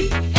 Thank you.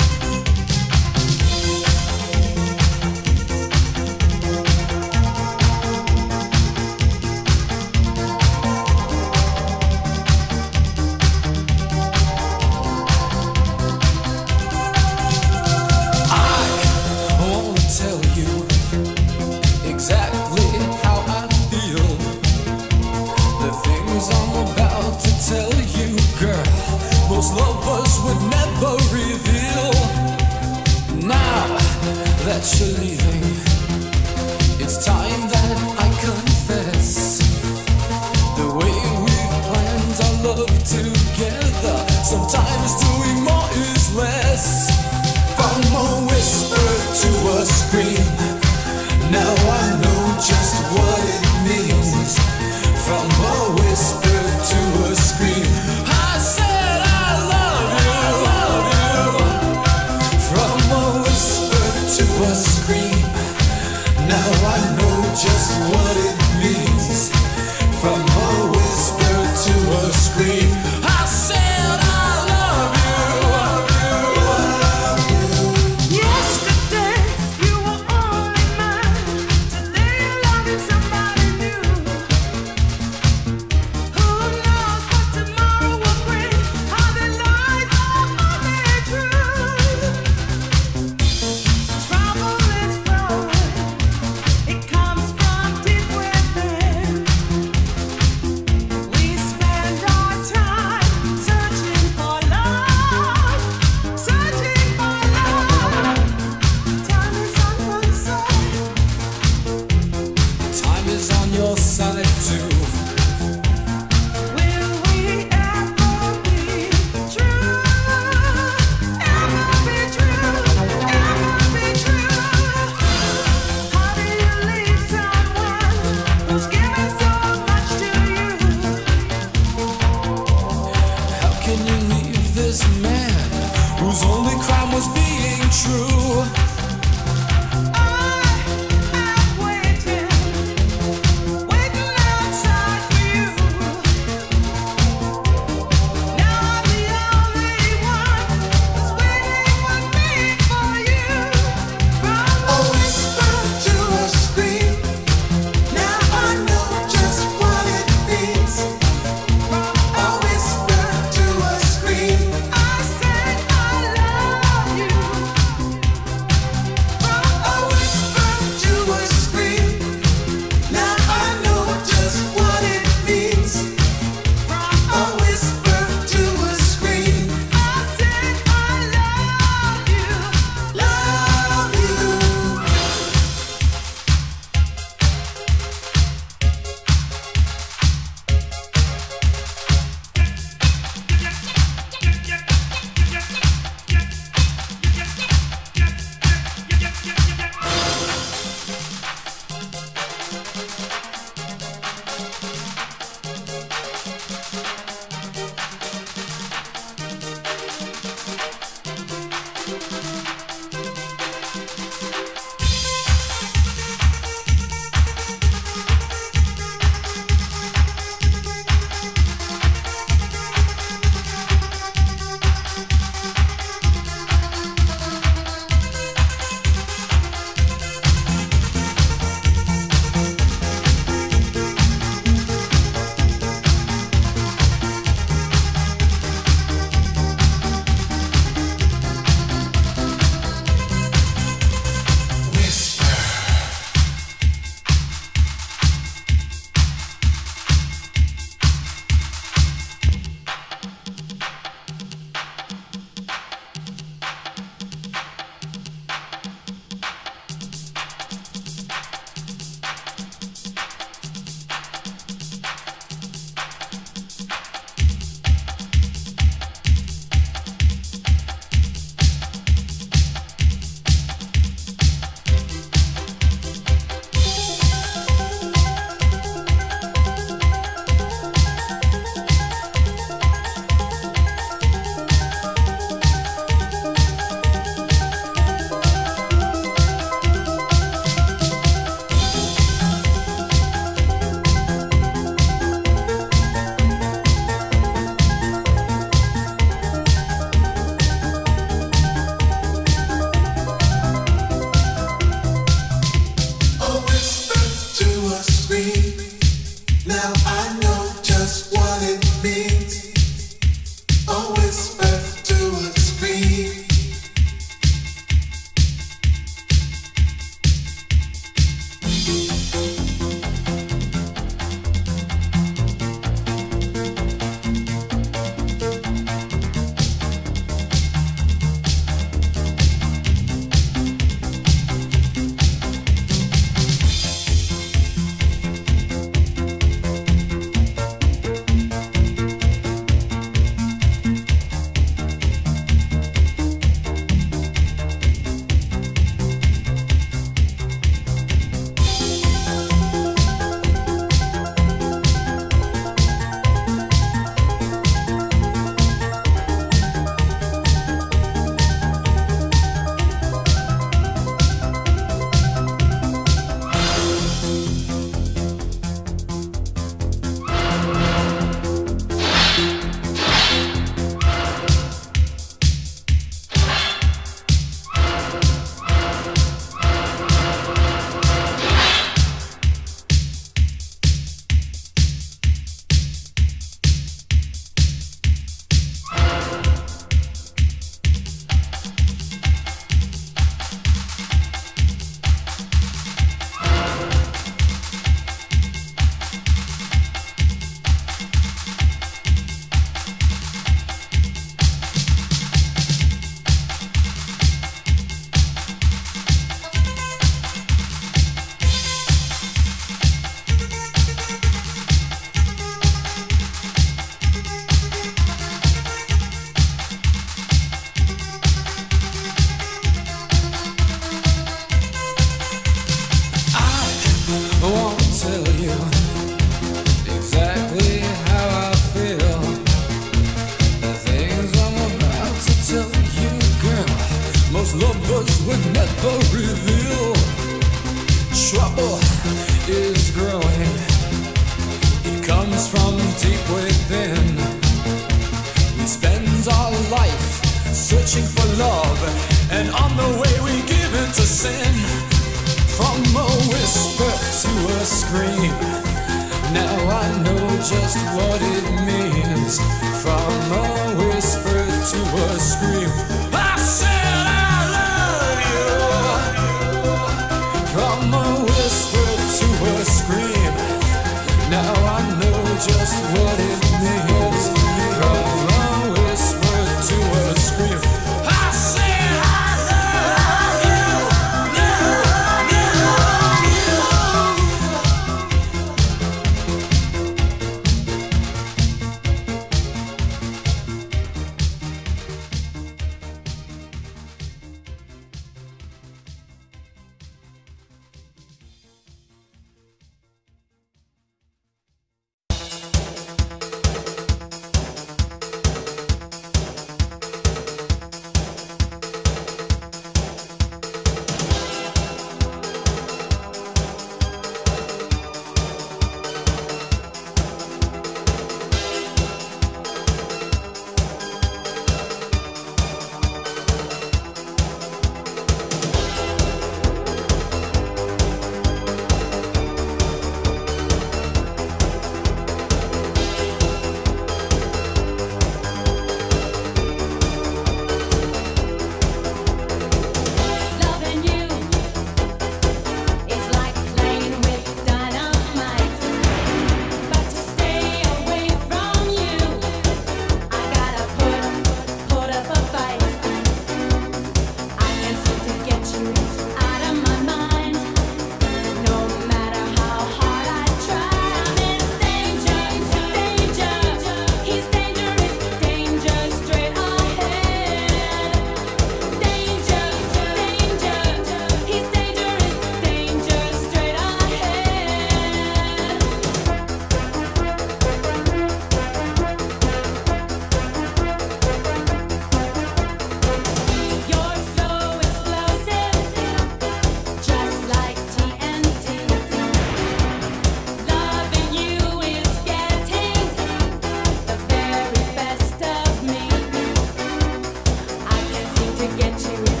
get you.